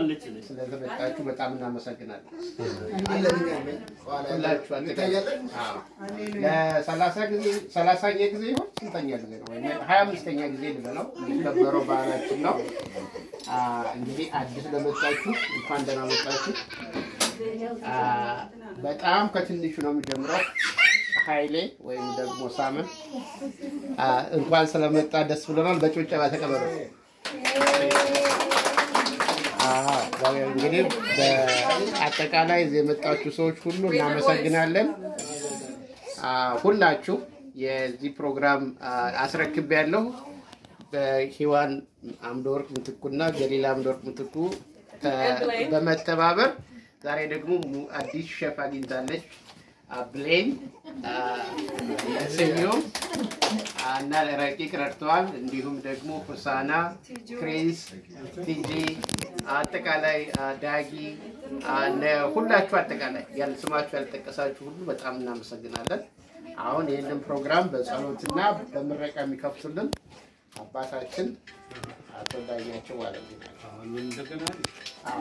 ነች ስለተመጣችሁ በጣም እናመሰግናለን። ሁላችሁ ሁላችሁ አጠቃላይ አዎ። ለሰላሳ ጊዜ ሰላሳኛ ጊዜ ይሆን ስንተኛ ጊዜ ነው? ሀያ አምስተኛ ጊዜ ልበለው የሚከበረው ባህላችን ነው። አ፣ እንግዲህ አዲስ ለመጣችሁ እንኳን ደህና መጣችሁ። አ፣ በጣም ከትንሹ ነው የሚጀምረው። ኃይሌ ወይም ደግሞ ሳምን አ፣ እንኳን ስለመጣ ደስ ብሎናል። በጭብጨባ ተቀበሉ። እንግዲህ በአጠቃላይ የመጣችሁ ሰዎች ሁሉ እናመሰግናለን። ሁላችሁ የዚህ ፕሮግራም አስረክብ ያለው በሂዋን አምደወርቅ ምትኩና ገሊላ አምደወርቅ ምትኩ በመተባበር ዛሬ ደግሞ አዲስ ሸፍ አግኝታለች። ብሌን አ፣ እና ረቂቅ ረድተዋል። እንዲሁም ደግሞ ሁሳና፣ ክሪስ፣ ቲጂ አጠቃላይ ዳጊ ሁላችሁ አጠቃላይ ያል ስማችሁ ያልጠቀሳችሁ ሁሉ በጣም እናመሰግናለን። አሁን ይህንን ፕሮግራም በጸሎትና በምረቃ የሚከፍቱልን አባታችን አቶ ዳኛቸው ማለት ነው። አሁን እንደገና አዎ።